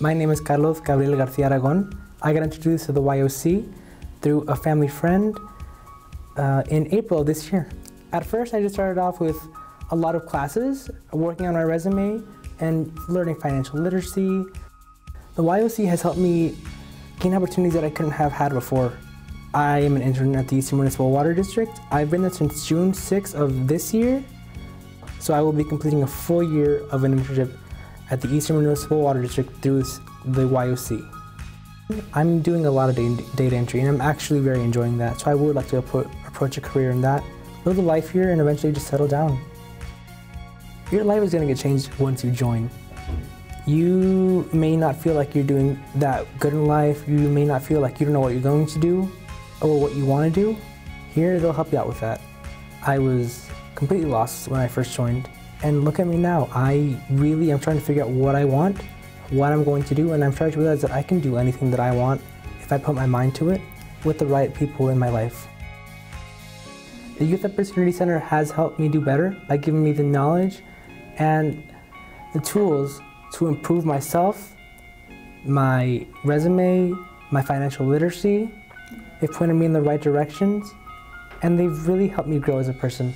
My name is Carlos Gabriel Garcia Aragon. I got introduced to the YOC through a family friend uh, in April this year. At first, I just started off with a lot of classes, working on my resume, and learning financial literacy. The YOC has helped me gain opportunities that I couldn't have had before. I am an intern at the Eastern Municipal Water District. I've been there since June 6th of this year, so I will be completing a full year of an internship at the Eastern Municipal Water District through the YOC. I'm doing a lot of data entry and I'm actually very enjoying that, so I would like to approach a career in that, build a life here and eventually just settle down. Your life is going to get changed once you join. You may not feel like you're doing that good in life, you may not feel like you don't know what you're going to do or what you want to do. Here, they'll help you out with that. I was completely lost when I first joined, and look at me now. I really am trying to figure out what I want, what I'm going to do, and I'm trying to realize that I can do anything that I want if I put my mind to it with the right people in my life. The Youth Opportunity Center has helped me do better by giving me the knowledge and the tools to improve myself, my resume, my financial literacy. They've pointed me in the right directions, and they've really helped me grow as a person.